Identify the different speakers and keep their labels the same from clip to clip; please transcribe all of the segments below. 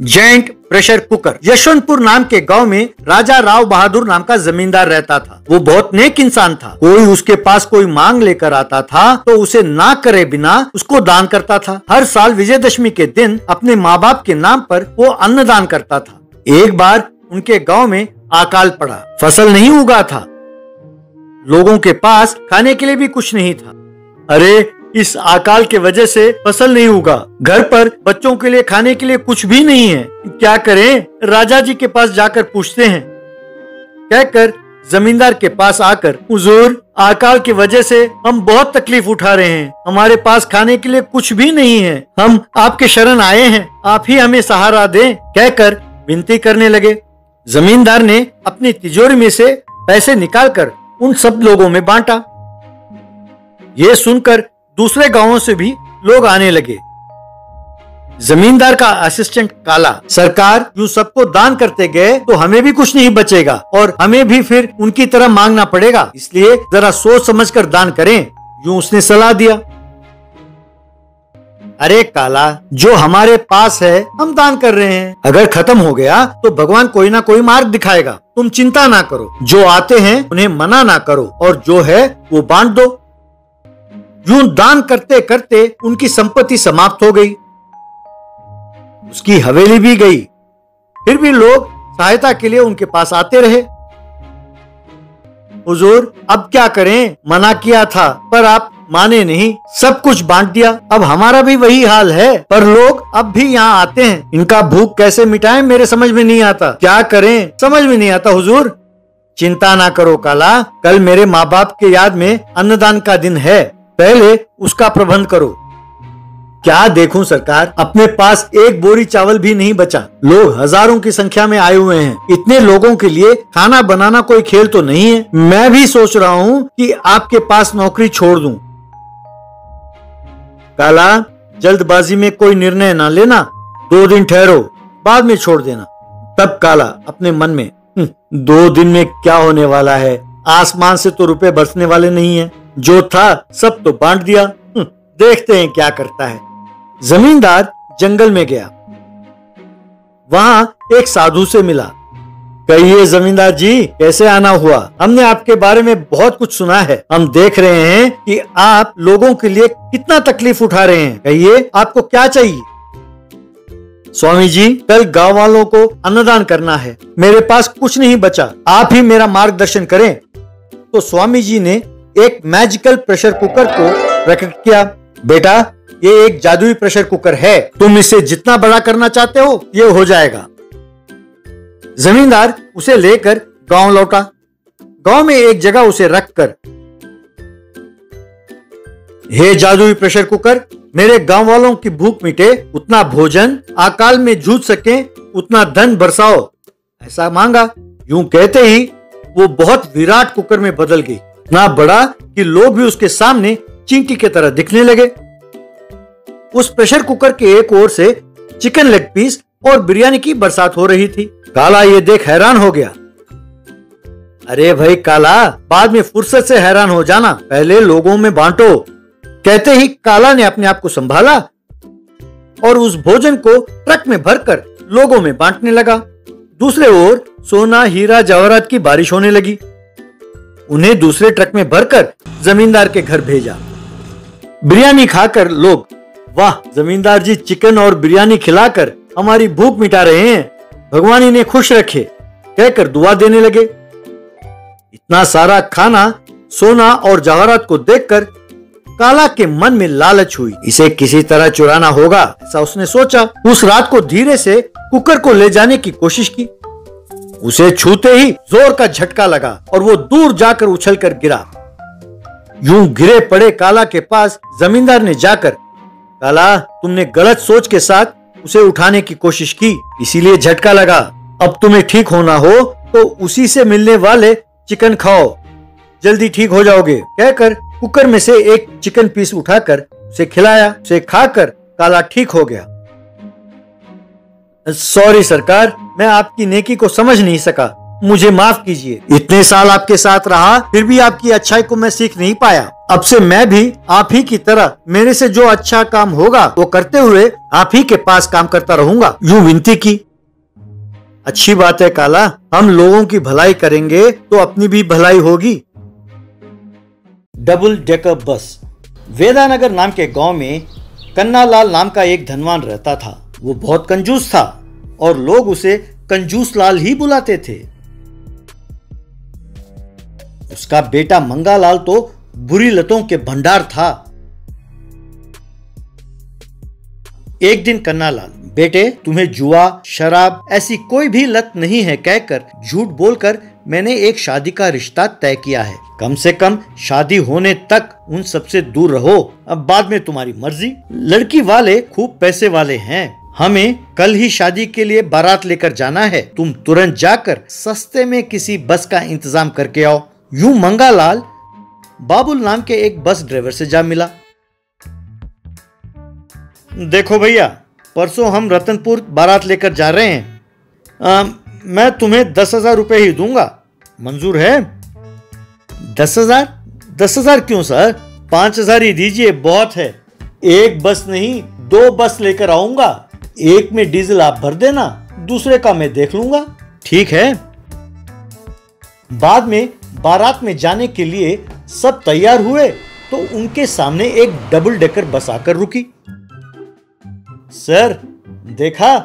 Speaker 1: Giant pressure cooker Yesvantpur नाम के गाँव में राजा राव बहादुर नाम का जमींदार रहता था। वो बहुत नेक इंसान था। कोई उसके पास कोई मांग लेकर आता था तो उसे ना करे बिना उसको दान करता था। हर साल विजयदशमी के दिन अपने माँ बाप के नाम पर वो अन्न दान करता था। एक बार उनके गाँव में अकाल पड़ा। फ़सल नहीं उगा था। लोगों के पास खाने के लिए भी कुछ नहीं था। अरे इस अकाल के वजह से फ़सल नहीं उगा। घर पर बच्चों के लिए, खाने के लिए कुछ भी नहीं है। क्या करें? राजा जी के पास जाकर पूछते हैं। कहकर जमींदार के पास आकर, हुजूर अकाल की वजह से हम बहुत तकलीफ़ उठा रहे हैं। हमारे पास खाने के लिए कुछ भी नहीं है। हम आपके शरण आए हैं। आप ही हमें सहारा दें। कहकर विनती करने लगे। जमींदार ने अपनी तिजोरी में से पैसे निकालकर उन सब लोगों में बांटा। ये सुनकर दूसरे गाँवों से भी लोग आने लगे। जमींदार का असिस्टेंट काला, सरकार यूँ सबको दान करते गए तो हमें भी कुछ नहीं बचेगा और हमें भी फिर उनकी तरह मांगना पड़ेगा। इसलिए जरा सोच समझ कर दान करें, यूँ उसने सलाह दिया। अरे काला, जो हमारे पास है, हम दान कर रहे हैं। अगर खत्म हो गया तो भगवान कोई ना कोई मार्ग दिखाएगा। तुम चिंता ना करो। जो आते हैं, उन्हें मना ना करो और जो है, वो बांट दो। यूँ दान करते करते उनकी संपत्ति समाप्त हो गई। उसकी हवेली भी गई। फिर भी लोग सहायता के लिए उनके पास आते रहे। हुजूर, अब क्या करें? मना किया था, पर आप माने नहीं। सब कुछ बांट दिया। अब हमारा भी वही हाल है। पर लोग अब भी यहाँ आते हैं। इनका भूख कैसे मिटाएँ? मेरे समझ में नहीं आता। क्या करें? समझ में नहीं आता हुजूर। चिंता ना करो, काला। कल मेरे माँ बाप के याद में अन्नदान का दिन है। पहले उसका प्रबंध करो। क्या देखूँ सरकार? अपने पास एक बोरी चावल भी नहीं बचा। लोग हज़ारों की संख्या में आए हुए हैं। इतने लोगों के लिए खाना बनाना कोई खेल तो नहीं है। मैं भी सोच रहा हूँ कि आपके पास नौकरी छोड़ दूँ। काला जल्दबाजी में कोई निर्णय ना लेना। दो दिन ठहरो बाद में छोड़ देना। तब काला अपने मन में "हम्म, दो दिन में क्या होने वाला है? आसमान से तो रुपए बरसने वाले नहीं है। जो था सब तो बांट दिया। हम्म, देखते हैं क्या करता है। जमींदार जंगल में गया। वहाँ एक साधु से मिला। कहिए जमींदार जी कैसे आना हुआ? हमने आपके बारे में बहुत कुछ सुना है। हम देख रहे हैं कि आप लोगों के लिए कितना तकलीफ़ उठा रहे हैं। कहिए आपको क्या चाहिए? स्वामी जी कल गाँव वालों को अन्नदान करना है। मेरे पास कुछ नहीं बचा। आप ही मेरा मार्गदर्शन करें। तो स्वामी जी ने एक मैजिकल प्रेशर कुकर को प्रकट किया। बेटा, ये एक जादुई प्रेशर कुकर है। तुम इसे जितना बड़ा करना चाहते हो, ये हो जाएगा। जमींदार उसे लेकर गाँव लौटा। गाँव में एक जगह उसे रखकर, हे जादुई प्रेशर कुकर मेरे गाँव वालों की भूख मिटे, उतना भोजन अकाल में जूझ सके, उतना धन बरसाओ। ऐसा मांगा। यूँ कहते ही वो बहुत विराट कुकर में बदल गई। इतना बड़ा कि लोग भी उसके सामने चींटी की तरह दिखने लगे। उस प्रेशर कुकर के एक ओर से चिकन लेग पीस और बिरयानी की बरसात हो रही थी। काला ये देख हैरान हो गया। अरे भाई काला, बाद में फुर्सत से हैरान हो जाना। पहले लोगों में बांटो। कहते ही काला ने अपने आप को संभाला और उस भोजन को ट्रक में भरकर लोगों में बांटने लगा। दूसरे ओर सोना, हीरा, जवाहरात की बारिश होने लगी। उन्हें दूसरे ट्रक में भरकर जमींदार के घर भेजा। बिरयानी खाकर लोग, वाह, जमींदार जी, चिकन और बिरयानी खिलाकर हमारी भूख मिटा रहे हैं। भगवान इन्हें खुश रखे, कहकर दुआ देने लगे। इतना सारा खाना, सोना और जवाहरात को देखकर काला के मन में लालच हुई। इसे किसी तरह चुराना होगा, ऐसा उसने सोचा। उस रात को धीरे से कुकर को ले जाने की कोशिश की। उसे छूते ही ज़ोर का झटका लगा और वो दूर जाकर उछलकर गिरा। यूँ गिरे पड़े काला के पास जमींदार ने जाकर, काला, तुमने गलत सोच के साथ उसे उठाने की कोशिश की, इसीलिए झटका लगा। अब तुम्हें ठीक होना हो तो उसी से मिलने वाले चिकन खाओ। जल्दी ठीक हो जाओगे। कहकर कुकर में से एक चिकन पीस उठाकर उसे खिलाया। उसे खाकर काला ठीक हो गया। सॉरी सरकार, मैं आपकी नेकी को समझ नहीं सका। मुझे माफ़ कीजिए। इतने साल आपके साथ रहा, फिर भी आपकी अच्छाई को मैं सीख नहीं पाया। अब से मैं भी आप ही की तरह, मेरे से जो अच्छा काम होगा, वो करते हुए आप ही के पास काम करता रहूँगा। यूँ विनती की। अच्छी बात है काला, हम लोगों की भलाई करेंगे तो अपनी भी भलाई होगी। Double decker bus. वेदानगर नाम के गाँव में कन्नालाल नाम का एक धनवान रहता था। वो बहुत कंजूस था। और लोग उसे कंजूस लाल ही बुलाते थे। उसका बेटा मंगालाल तो बुरी लतों के भंडार था। एक दिन कन्नालाल, बेटे, तुम्हें जुआ, शराब ऐसी कोई भी लत नहीं है, कहकर झूठ बोलकर मैंने एक शादी का रिश्ता तय किया है। कम से कम शादी होने तक उन सबसे दूर रहो। अब बाद में तुम्हारी मर्ज़ी। लड़की वाले खूब पैसे वाले हैं। हमें कल ही शादी के लिए बारात लेकर जाना है। तुम तुरंत जाकर सस्ते में किसी बस का इंतज़ाम करके आओ। यूँ मंगालाल बाबुल नाम के एक बस ड्राइवर से जा मिला। देखो भैया परसों हम रतनपुर बारात लेकर जा रहे हैं। आ, मैं तुम्हें दस हज़ार रुपये ही दूँगा। मंजूर है? दस हज़ार? दस हज़ार क्यों सर? पाँच हज़ार ही दीजिए बहुत है। एक बस नहीं दो बस लेकर आऊँगा। एक में डीजल आप भर देना दूसरे का मैं देख लूँगा। ठीक है। बाद में बारात में जाने के लिए सब तैयार हुए तो उनके सामने एक डबल डेकर बस आकर रुकी। सर देखा?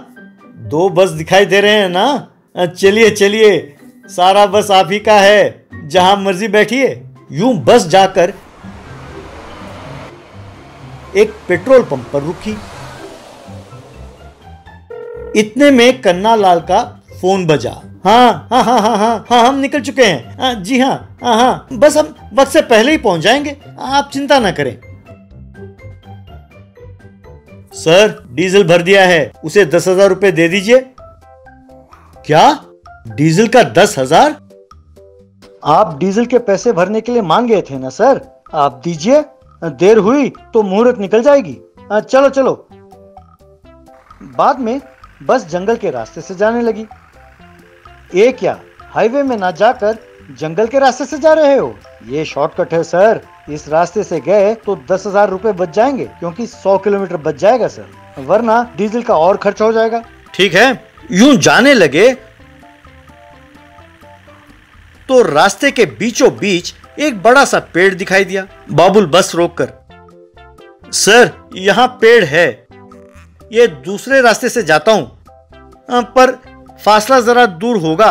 Speaker 1: दो बस दिखाई दे रहे हैं ना? चलिए चलिए। सारा बस आप ही का है जहाँ मर्ज़ी बैठिए। यूँ बस जाकर एक पेट्रोल पंप पर रुकी। इतने में कन्ना लाल का फ़ोन बजा। हाँ हाँ हाँ हाँ हाँ हाँ हम निकल चुके हैं। आ, जी हाँ हाँ हाँ बस हम वक्त से पहले ही पहुँच जाएँगे। आप चिंता ना करें। सर डीजल भर दिया है। उसे दस हज़ार रूपए दे दीजिए। क्या? डीजल का दस हज़ार? आप डीजल के पैसे भरने के लिए मान गए थे ना सर? आप दीजिए। देर हुई तो मुहूर्त निकल जाएगी। चलो चलो। बाद में बस जंगल के रास्ते से जाने लगी। ये क्या हाईवे में ना जाकर जंगल के रास्ते से जा रहे हो? ये शॉर्टकट है, सर। इस रास्ते से गए तो दस हज़ार रूपए बच जाएँगे, क्योंकि सौ किलोमीटर बच जाएगा, सर। वरना डीजल का और खर्च हो जाएगा। ठीक है, यूँ जाने लगे तो रास्ते के बीचों बीच एक बड़ा सा पेड़ दिखाई दिया। बाबुल बस रोककर। सर, यहाँ पेड़ है। ये दूसरे रास्ते से जाता हूँ। पर फासला जरा दूर होगा।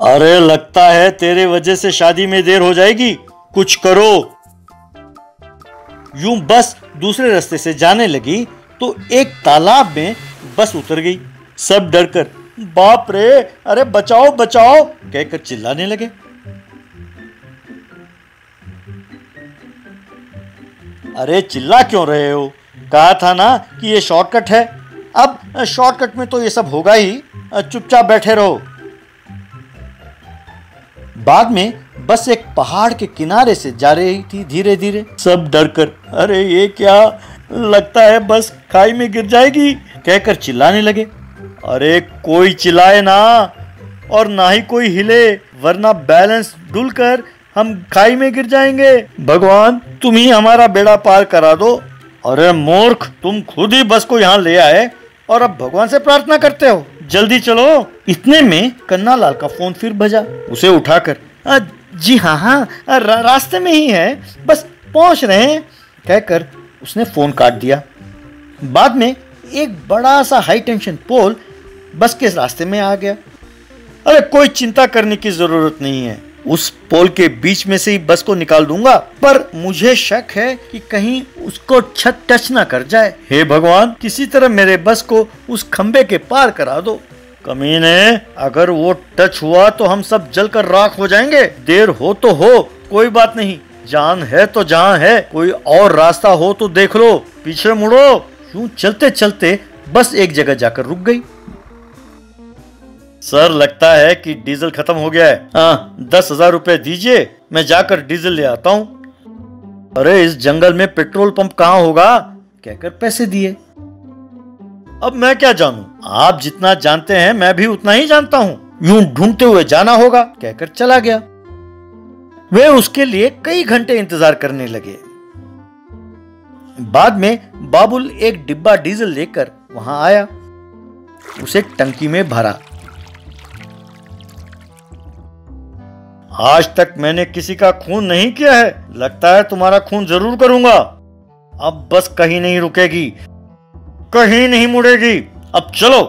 Speaker 1: अरे, लगता है तेरे वजह से शादी में देर हो जाएगी। कुछ करो। यूँ बस दूसरे रास्ते से जाने लगी तो एक तालाब में बस उतर गई। सब डरकर बाप रे, अरे बचाओ बचाओ! कहकर चिल्लाने लगे। अरे, चिल्ला क्यों रहे हो? कहा था ना कि ये शॉर्टकट है। अब शॉर्टकट में तो ये सब होगा ही। चुपचाप बैठे रहो। बाद में बस एक पहाड़ के किनारे से जा रही थी धीरे धीरे सब डर कर अरे, ये क्या? लगता है बस खाई में गिर जाएगी। कहकर चिल्लाने लगे, अरे, कोई चिल्लाए ना, और ना ही कोई हिले, वरना बैलेंस डुल कर हम खाई में गिर जाएँगे। भगवान, तुम ही हमारा बेड़ा पार करा दो। अरे मूर्ख तुम खुद ही बस को यहाँ ले आए और अब भगवान से प्रार्थना करते हो। जल्दी चलो। इतने में कन्ना लाल का फ़ोन फिर बजा। उसे उठाकर जी हाँ हाँ रा, रास्ते में ही है। बस पहुँच रहे हैं। कहकर उसने फ़ोन काट दिया। बाद में एक बड़ा सा हाई टेंशन पोल बस के रास्ते में आ गया। अरे कोई चिंता करने की ज़रूरत नहीं है। उस पोल के बीच में से ही बस को निकाल दूँगा, पर मुझे शक है कि कहीं उसको छत टच ना कर जाए। हे भगवान, किसी तरह मेरे बस को उस खम्बे के पार करा दो। कमीने, अगर वो टच हुआ तो हम सब जलकर राख हो जाएँगे। देर हो तो हो, कोई बात नहीं। जान है तो जहाँ है, कोई और रास्ता हो तो देख लो। पीछे मुड़ो। यूँ चलते चलते बस एक जगह जाकर रुक गई। सर लगता है कि डीजल खत्म हो गया है। हाँ। दस हज़ार रूपए दीजिए मैं जाकर डीजल ले आता हूँ। अरे इस जंगल में पेट्रोल पंप कहाँ होगा? कहकर पैसे दिए। अब मैं क्या जानू? आप जितना जानते हैं मैं भी उतना ही जानता हूँ। यूँ ढूंढते हुए जाना होगा कहकर चला गया। वे उसके लिए कई घंटे इंतज़ार करने लगे। बाद में बाबुल एक डिब्बा डीजल लेकर वहाँ आया। उसे टंकी में भरा। आज तक मैंने किसी का खून नहीं किया है। लगता है तुम्हारा खून ज़रूर करूँगा। अब बस कहीं नहीं रुकेगी। कहीं नहीं मुड़ेगी। अब चलो।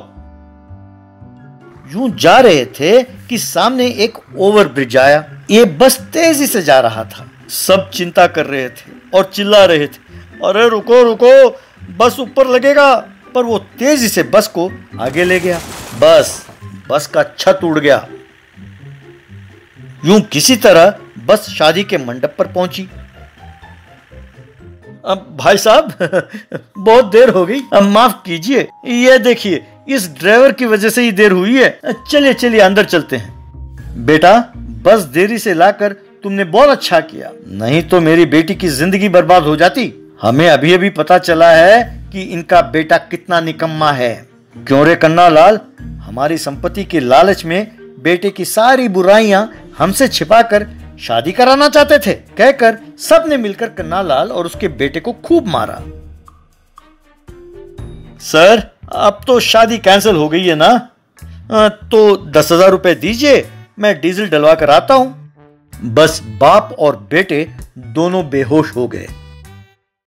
Speaker 1: यूँ जा रहे थे कि सामने एक ओवर ब्रिज आया। ये बस तेज़ी से जा रहा था। सब चिंता कर रहे थे और चिल्ला रहे थे। अरे रुको रुको। बस ऊपर लगेगा। पर वो तेज़ी से बस को आगे ले गया। बस बस का छत उड़ गया। यूँ किसी तरह बस शादी के मंडप पर पहुँची। अब भाई साहब बहुत देर हो गई। अब माफ़ कीजिए ये देखिए इस ड्राइवर की वजह से ही देर हुई है। चलिए चलिए अंदर चलते हैं। बेटा बस देरी से लाकर तुमने बहुत अच्छा किया। नहीं तो मेरी बेटी की ज़िंदगी बर्बाद हो जाती। हमें अभी अभी पता चला है कि इनका बेटा कितना निकम्मा है। क्यों रे कन्ना लाल हमारी संपत्ति के लालच में बेटे की सारी बुराइयाँ हमसे छिपाकर शादी कराना चाहते थे। कहकर सबने मिलकर कन्नालाल और उसके बेटे को खूब मारा। सर, अब तो शादी कैंसिल हो गई है ना? तो दस हज़ार रुपए दीजिए, मैं डीजल डलवा कर आता हूँ। बस बाप और बेटे दोनों बेहोश हो गए।